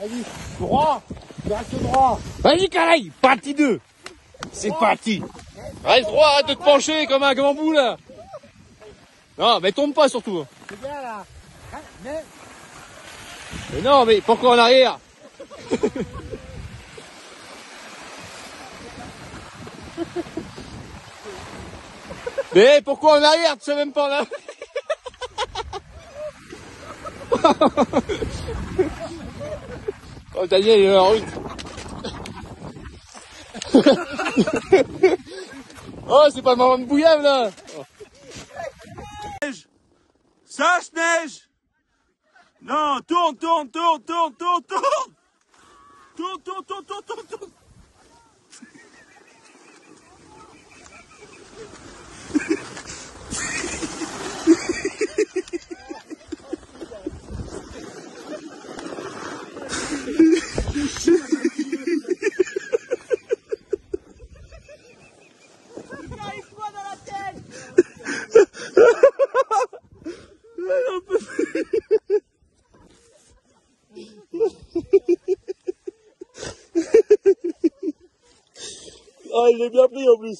Vas-y, droit. Reste droit. Vas-y, Caraï, partie 2. C'est parti. Reste droit, arrête de te pencher comme un grand bout là. Non, mais tombe pas surtout. hein. C'est bien là. Mais Mais non, mais pourquoi en arrière? Mais pourquoi en arrière? Tu sais même pas là Oh Daniel il est en route Oh c'est pas le moment de bouillave là. Sache neige. Non, tourne, tourne, tourne, tourne, tourne, tourne Tourne, tourne, tourne, tourne, tourne, Ay leblebi yapmış.